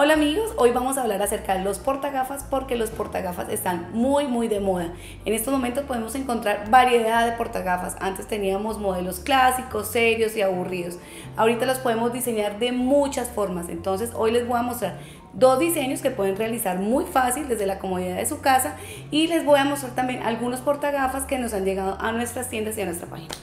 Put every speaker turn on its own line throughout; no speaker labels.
Hola amigos, hoy vamos a hablar acerca de los portagafas porque los portagafas están muy muy de moda. En estos momentos podemos encontrar variedad de portagafas. Antes teníamos modelos clásicos, serios y aburridos. Ahorita los podemos diseñar de muchas formas. Entonces hoy les voy a mostrar dos diseños que pueden realizar muy fácil desde la comodidad de su casa y les voy a mostrar también algunos portagafas que nos han llegado a nuestras tiendas y a nuestra página.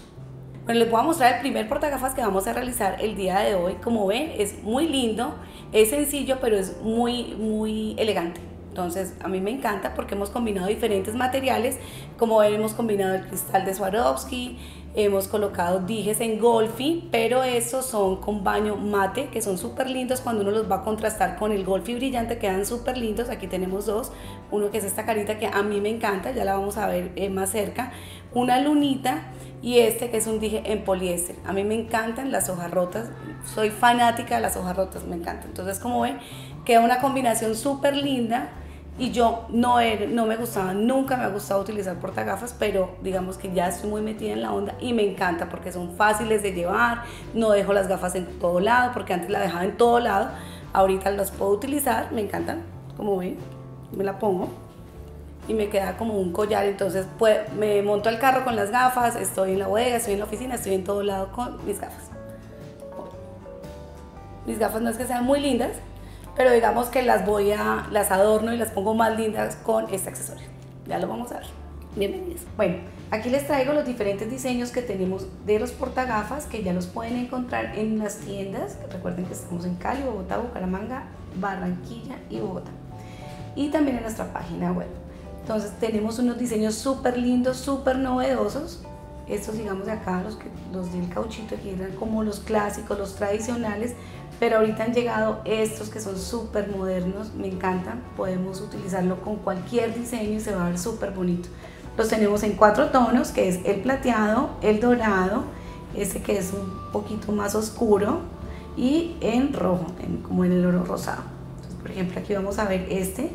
Bueno, les voy a mostrar el primer portagafas que vamos a realizar el día de hoy. Como ven, es muy lindo, es sencillo, pero es muy, muy elegante. Entonces, a mí me encanta porque hemos combinado diferentes materiales. Como ven, hemos combinado el cristal de Swarovski, hemos colocado dijes en golfi, pero estos son con baño mate, que son súper lindos cuando uno los va a contrastar con el golfi brillante, quedan súper lindos. Aquí tenemos dos, uno que es esta carita que a mí me encanta, ya la vamos a ver eh, más cerca, una lunita y este que es un dije en poliéster. A mí me encantan las hojas rotas, soy fanática de las hojas rotas, me encanta. Entonces, como ven, queda una combinación súper linda y yo no, no me gustaba, nunca me ha gustado utilizar portagafas, pero digamos que ya estoy muy metida en la onda y me encanta porque son fáciles de llevar, no dejo las gafas en todo lado, porque antes la dejaba en todo lado, ahorita las puedo utilizar, me encantan, como ven, me la pongo y me queda como un collar. Entonces me monto al carro con las gafas, estoy en la bodega, estoy en la oficina, estoy en todo lado con mis gafas. Mis gafas no es que sean muy lindas, pero digamos que las voy a, las adorno y las pongo más lindas con este accesorio. Ya lo vamos a ver. Bienvenidos. Bueno, aquí les traigo los diferentes diseños que tenemos de los portagafas que ya los pueden encontrar en las tiendas. Recuerden que estamos en Cali, Bogotá, Bucaramanga, Barranquilla y Bogotá. Y también en nuestra página web. Entonces tenemos unos diseños súper lindos, súper novedosos. Estos digamos de acá, los, que, los del cauchito que eran como los clásicos, los tradicionales, pero ahorita han llegado estos que son súper modernos, me encantan. Podemos utilizarlo con cualquier diseño y se va a ver súper bonito. Los tenemos en cuatro tonos, que es el plateado, el dorado, ese que es un poquito más oscuro, y en rojo, como en el oro rosado. Entonces, por ejemplo, aquí vamos a ver este,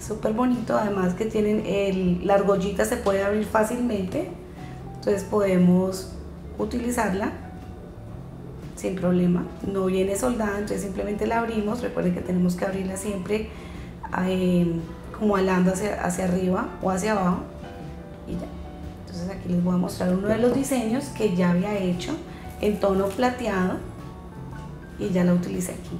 súper bonito, además que tienen el, la argollita se puede abrir fácilmente, entonces podemos utilizarla sin problema, no viene soldada, entonces simplemente la abrimos, recuerden que tenemos que abrirla siempre eh, como alando hacia, hacia arriba o hacia abajo y ya. Entonces aquí les voy a mostrar uno de los diseños que ya había hecho en tono plateado y ya la utilicé aquí.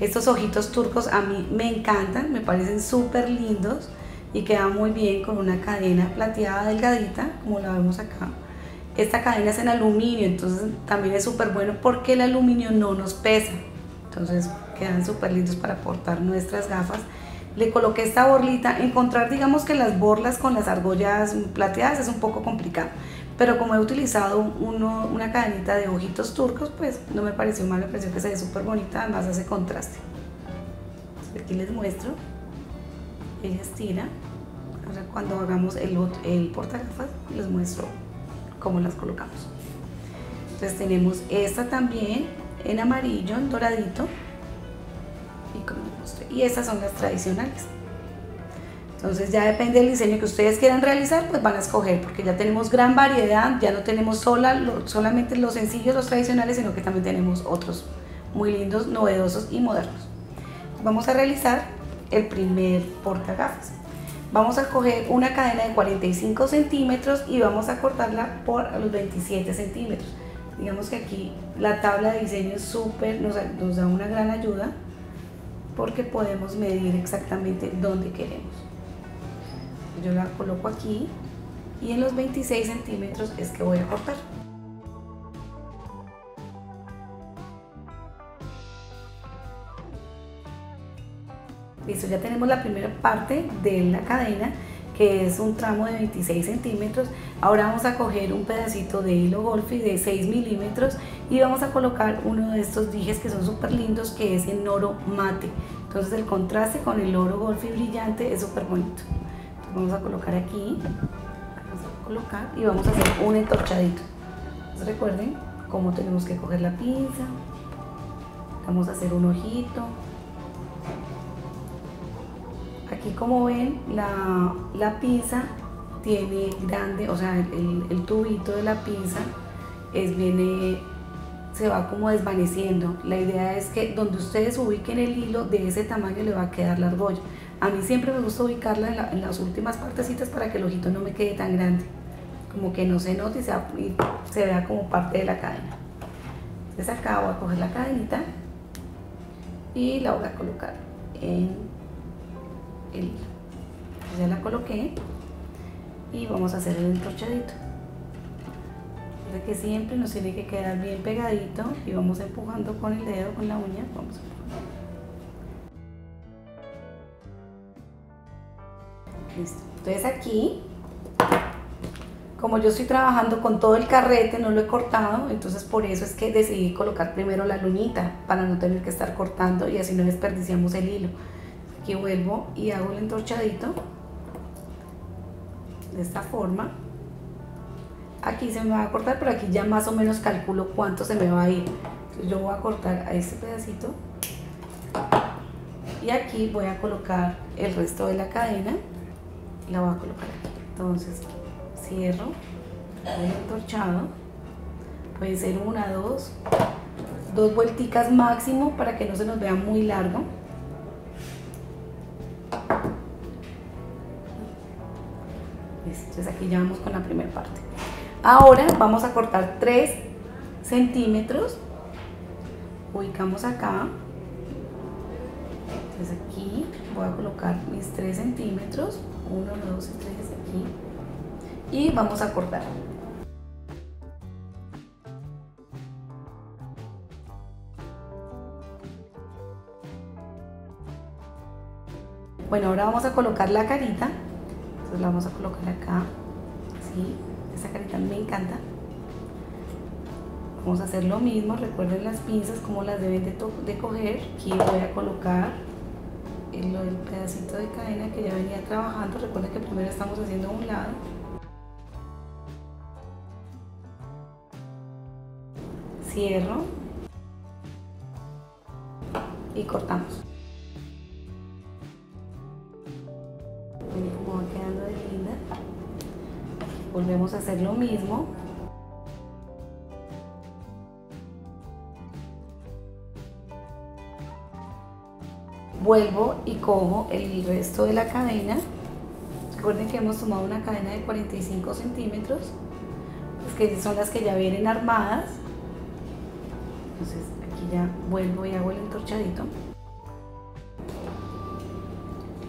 Estos ojitos turcos a mí me encantan, me parecen súper lindos y quedan muy bien con una cadena plateada delgadita, como la vemos acá. Esta cadena es en aluminio, entonces también es súper bueno porque el aluminio no nos pesa. Entonces quedan súper lindos para portar nuestras gafas. Le coloqué esta borlita. Encontrar, digamos que las borlas con las argollas plateadas es un poco complicado pero como he utilizado una cadenita de ojitos turcos, pues no me pareció mal, me pareció que se ve súper bonita, además hace contraste. aquí les muestro, ella estira, ahora cuando hagamos el, el portagafas les muestro cómo las colocamos. Entonces tenemos esta también en amarillo, en doradito, y, como y estas son las tradicionales. Entonces ya depende del diseño que ustedes quieran realizar, pues van a escoger, porque ya tenemos gran variedad, ya no tenemos sola, solamente los sencillos, los tradicionales, sino que también tenemos otros muy lindos, novedosos y modernos. Vamos a realizar el primer portagafas. Vamos a coger una cadena de 45 centímetros y vamos a cortarla por los 27 centímetros. Digamos que aquí la tabla de diseño súper, nos, nos da una gran ayuda porque podemos medir exactamente dónde queremos yo la coloco aquí y en los 26 centímetros es que voy a cortar. Listo, ya tenemos la primera parte de la cadena que es un tramo de 26 centímetros. Ahora vamos a coger un pedacito de hilo golfi de 6 milímetros y vamos a colocar uno de estos dijes que son súper lindos que es en oro mate. Entonces el contraste con el oro golfi brillante es súper bonito vamos a colocar aquí vamos a colocar y vamos a hacer un entorchadito recuerden cómo tenemos que coger la pinza vamos a hacer un ojito aquí como ven la, la pinza tiene grande o sea el, el, tubito de la pinza es viene se va como desvaneciendo. La idea es que donde ustedes ubiquen el hilo, de ese tamaño le va a quedar la argolla. A mí siempre me gusta ubicarla en, las últimas partecitas para que el ojito no me quede tan grande. Como que no se note y se, y se vea como parte de la cadena. Entonces acá voy a coger la cadenita y la voy a colocar en el hilo. Ya la coloqué y vamos a hacer el entorchadito de que siempre nos tiene que quedar bien pegadito y vamos empujando con el dedo, con la uña, vamos Listo. Entonces aquí, como yo estoy trabajando con todo el carrete, no lo he cortado, entonces por eso es que decidí colocar primero la lunita, para no tener que estar cortando y así no desperdiciamos el hilo. Vuelvo y hago el entorchadito de esta forma aquí se me va a cortar, pero aquí ya más o menos calculo cuánto se me va a ir. Entonces yo voy a cortar a este pedacito y aquí voy a colocar el resto de la cadena la voy a colocar. Entonces cierro, el entorchado, puede ser una, dos, dos vuelticas máximo para que no se nos vea muy largo. Entonces aquí ya vamos con la primera parte. Ahora vamos a cortar 3 centímetros. Ubicamos acá. Entonces aquí voy a colocar mis 3 centímetros. 1, 2 y 3 aquí. Y vamos a cortar. Bueno, ahora vamos a colocar la carita. Entonces la vamos a colocar acá. Así. Esta carita me encanta. Vamos a hacer lo mismo, recuerden las pinzas como las deben de, coger. Aquí voy a colocar el pedacito de cadena que ya venía trabajando. Recuerden que primero estamos haciendo un lado. Cierro y cortamos. Volvemos a hacer lo mismo. Vuelvo y cojo el resto de la cadena. Recuerden que hemos tomado una cadena de 45 centímetros, que son las que ya vienen armadas. Entonces aquí ya vuelvo y hago el entorchadito.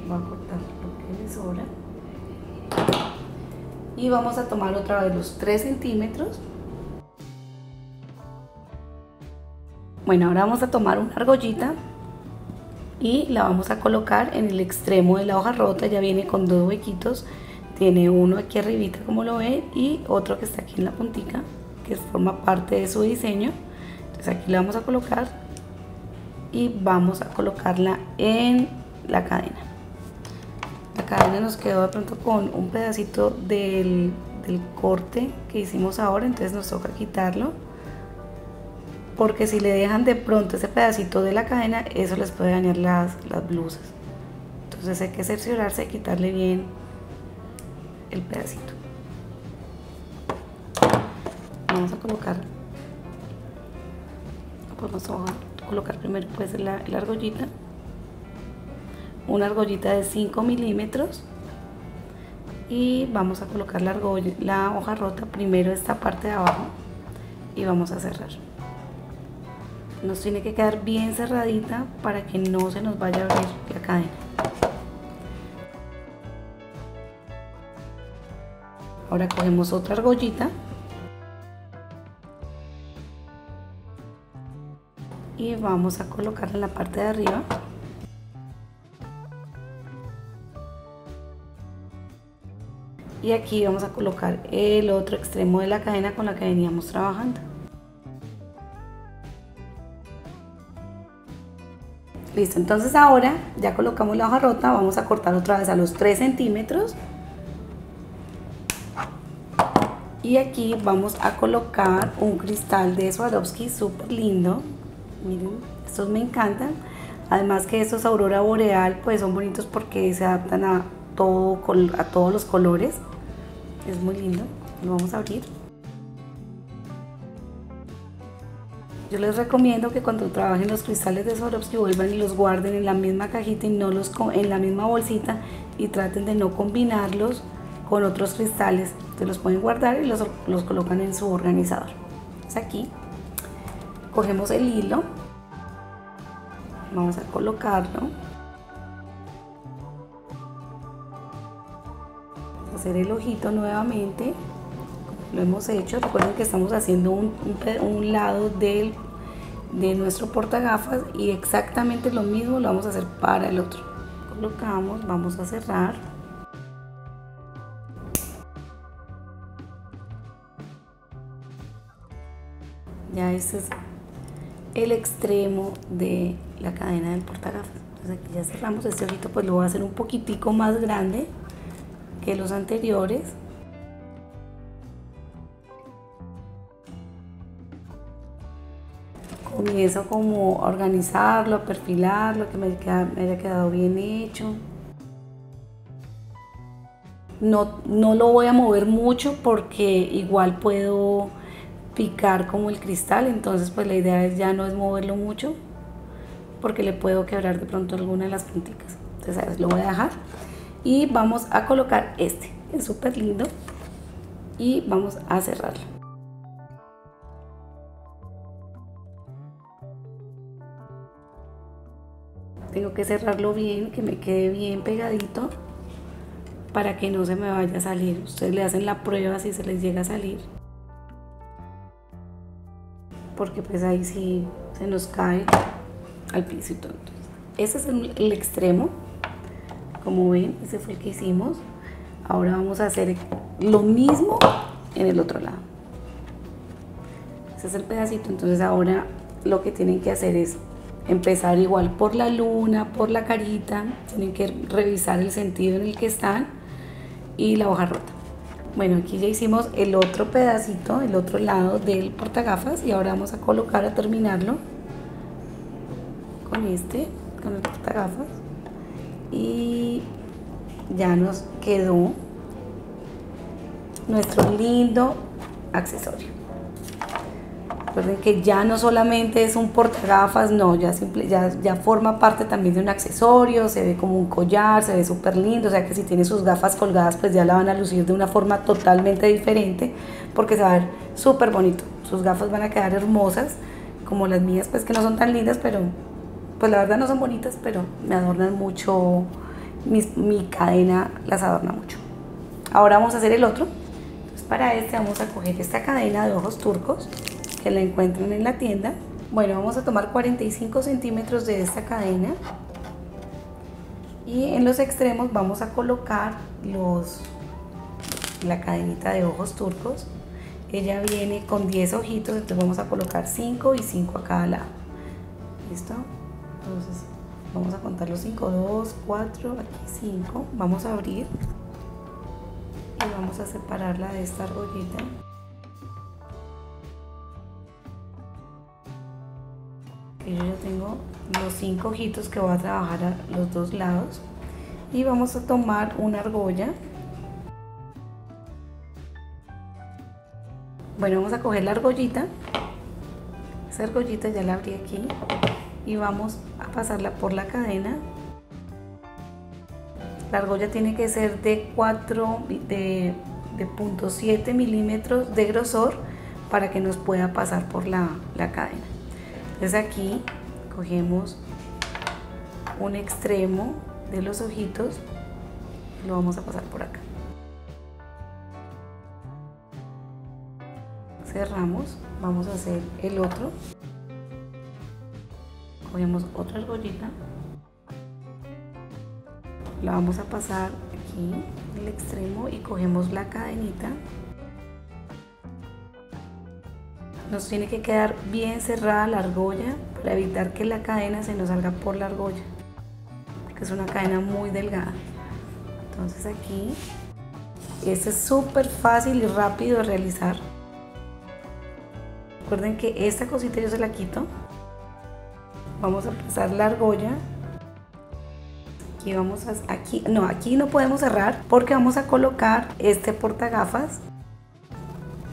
Voy a cortar lo que me sobra y vamos a tomar otra vez los 3 centímetros. Bueno ahora vamos a tomar una argollita y la vamos a colocar en el extremo de la hoja rota ya viene con dos huequitos tiene uno aquí arribita como lo ven y otro que está aquí en la puntica que forma parte de su diseño. Entonces aquí la vamos a colocar y vamos a colocarla en la cadena cadena nos quedó de pronto con un pedacito del, corte que hicimos ahora, entonces nos toca quitarlo. Porque si le dejan de pronto ese pedacito de la cadena, eso les puede dañar las, las blusas. Entonces hay que cerciorarse y quitarle bien el pedacito. Vamos a colocar, vamos a colocar primero pues la, la argollita una argollita de 5 milímetros y vamos a colocar la, la hoja rota primero esta parte de abajo y vamos a cerrar. Nos tiene que quedar bien cerradita para que no se nos vaya a ver la cadena. Ahora cogemos otra argollita y vamos a colocarla en la parte de arriba y aquí vamos a colocar el otro extremo de la cadena con la que veníamos trabajando. Listo entonces ahora ya colocamos la hoja rota vamos a cortar otra vez a los 3 centímetros. Y aquí vamos a colocar un cristal de Swarovski súper lindo. Miren estos me encantan. Además que estos aurora boreal pues son bonitos porque se adaptan a todo a todos los colores es muy lindo lo vamos a abrir Yo les recomiendo que cuando trabajen los cristales de Swarovski vuelvan y los guarden en la misma cajita y no los en la misma bolsita y traten de no combinarlos con otros cristales. Se los pueden guardar y los, los colocan en su organizador. Entonces aquí cogemos el hilo, vamos a colocarlo, hacer el ojito nuevamente lo hemos hecho. Recuerden que estamos haciendo un, un, lado del, de nuestro portagafas y exactamente lo mismo lo vamos a hacer para el otro. Colocamos, vamos a cerrar. Ya este es el extremo de la cadena del portagafas. Entonces aquí ya cerramos este ojito, pues lo voy a hacer un poquitico más grande que los anteriores. comienzo como a organizarlo, a perfilarlo, que me, haya quedado bien hecho. No, no lo voy a mover mucho porque igual puedo picar como el cristal, entonces pues la idea es ya no es moverlo mucho porque le puedo quebrar de pronto alguna de las punticas. Entonces lo voy a dejar y vamos a colocar este, es súper lindo y vamos a cerrarlo. Tengo que cerrarlo bien, que me quede bien pegadito para que no se me vaya a salir. Ustedes le hacen la prueba si se les llega a salir. Porque pues ahí sí se nos cae al piso y todo. ese es el, extremo. Como ven, ese fue el que hicimos. Ahora vamos a hacer lo mismo en el otro lado. Ese es el pedacito. Entonces ahora lo que tienen que hacer es empezar igual por la luna, por la carita, tienen que revisar el sentido en el que están y la hoja rota. Bueno, aquí ya hicimos el otro pedacito, el otro lado del portagafas y ahora vamos a colocar a terminarlo con este, con el portagafas y ya nos quedó nuestro lindo accesorio. Recuerden que ya no solamente es un portagafas, no, ya, simple, ya, ya forma parte también de un accesorio, se ve como un collar, se ve súper lindo, o sea que si tiene sus gafas colgadas pues ya la van a lucir de una forma totalmente diferente porque se va a ver súper bonito. Sus gafas van a quedar hermosas, como las mías pues que no son tan lindas, pero pues la verdad no son bonitas, pero me adornan mucho, mi, cadena las adorna mucho. Ahora vamos a hacer el otro. Entonces para este vamos a coger esta cadena de ojos turcos que la encuentran en la tienda. Bueno, vamos a tomar 45 centímetros de esta cadena y en los extremos vamos a colocar los, la cadenita de ojos turcos. Ella viene con 10 ojitos, entonces vamos a colocar 5 y 5 a cada lado. ¿Listo? Entonces vamos a contar los 5, 2, 4, aquí 5. Vamos a abrir y vamos a separarla de esta argollita. yo ya tengo los cinco ojitos que voy a trabajar a los dos lados. Y vamos a tomar una argolla. Bueno vamos a coger la argollita. Esa argollita ya la abrí aquí y vamos a pasarla por la cadena la argolla tiene que ser de 4 de, de 0.7 milímetros de grosor para que nos pueda pasar por la, la cadena entonces aquí cogemos un extremo de los ojitos y lo vamos a pasar por acá. Cerramos, vamos a hacer el otro. Cogemos otra argollita. La vamos a pasar aquí, el extremo, y cogemos la cadenita Nos tiene que quedar bien cerrada la argolla para evitar que la cadena se nos salga por la argolla, porque es una cadena muy delgada. Entonces aquí, este es súper fácil y rápido de realizar. Recuerden que esta cosita yo se la quito. Vamos a pasar la argolla. Aquí vamos a, aquí, no, aquí no podemos cerrar porque vamos a colocar este portagafas,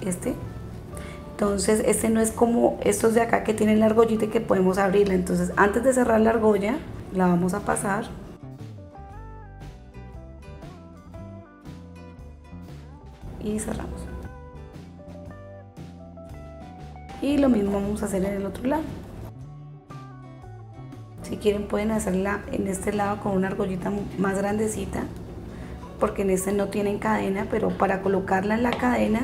este, Entonces, este no es como estos de acá que tienen la argollita y que podemos abrirla. Entonces, antes de cerrar la argolla, la vamos a pasar. Y cerramos. Y lo mismo vamos a hacer en el otro lado. Si quieren pueden hacerla en este lado con una argollita más grandecita, porque en este no tienen cadena, pero para colocarla en la cadena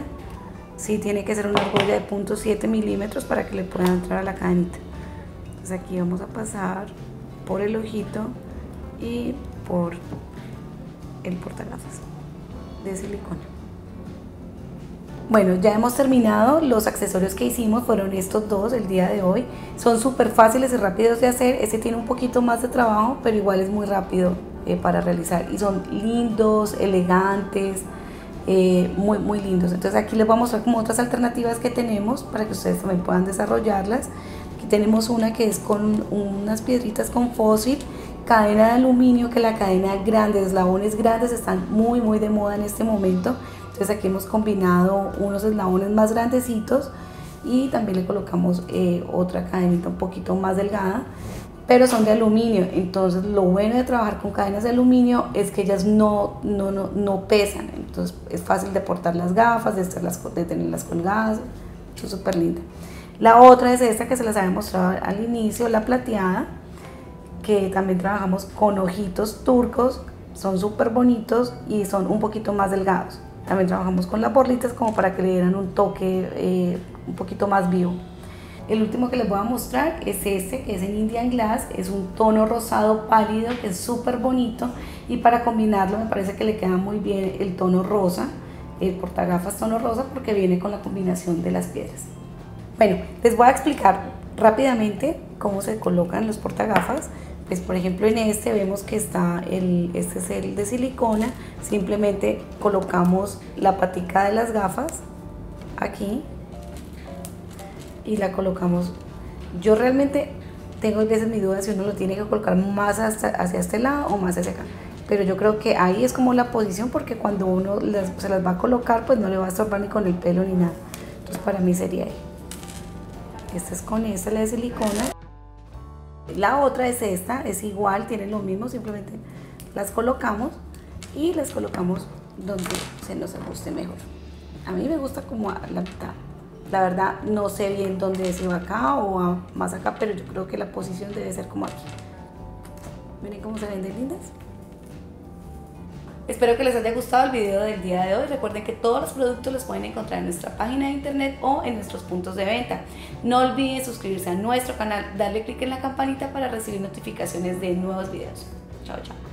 sí tiene que ser una argolla de 0.7 milímetros para que le pueda entrar a la cadenita. Entonces aquí vamos a pasar por el ojito y por el portagafas de silicona. Bueno, ya hemos terminado. Los accesorios que hicimos fueron estos dos el día de hoy. Son súper fáciles y rápidos de hacer. Este tiene un poquito más de trabajo, pero igual es muy rápido eh, para realizar. Y son lindos, elegantes, eh, muy, muy lindos. Entonces aquí les voy a mostrar como otras alternativas que tenemos para que ustedes también puedan desarrollarlas. Aquí tenemos una que es con unas piedritas con fósil, cadena de aluminio, que la cadena grande, eslabones grandes están muy, muy de moda en este momento. Entonces aquí hemos combinado unos eslabones más grandecitos y también le colocamos eh, otra cadenita un poquito más delgada pero son de aluminio. Entonces lo bueno de trabajar con cadenas de aluminio es que ellas no, no, no, no pesan. Entonces es fácil de portar las gafas, de, tenerlas colgadas. es súper linda. La otra es esta que se las había mostrado al inicio, la plateada, que también trabajamos con ojitos turcos. Son súper bonitos y son un poquito más delgados. También trabajamos con las borlitas como para que le dieran un toque eh, un poquito más vivo. El último que les voy a mostrar es este, que es en Indian Glass, es un tono rosado pálido que es súper bonito y para combinarlo me parece que le queda muy bien el tono rosa, el portagafas tono rosa porque viene con la combinación de las piedras. Bueno, les voy a explicar rápidamente cómo se colocan los portagafas. Pues por ejemplo en este vemos que está el, este es de silicona, simplemente colocamos la patica de las gafas aquí y la colocamos. Yo realmente tengo a veces mi duda si uno lo tiene que colocar más hacia este lado o más hacia acá. Pero yo creo que ahí es como la posición porque cuando uno se las va a colocar pues no le va a estorbar ni con el pelo ni nada. Entonces para mí sería ahí. Esta es con esta, la de silicona. La otra es esta, es igual, tiene lo mismo, simplemente las colocamos y las colocamos donde se nos ajuste mejor. A mí me gusta como a la mitad. La verdad no sé bien dónde se va acá o más acá, pero yo creo que la posición debe ser como aquí. Miren cómo se ven de lindas. Espero que les haya gustado el video del día de hoy. Recuerden que todos los productos los pueden encontrar en nuestra página de internet o en nuestros puntos de venta. No olviden suscribirse a nuestro canal, darle clic en la campanita para recibir notificaciones de nuevos videos. Chao, chao.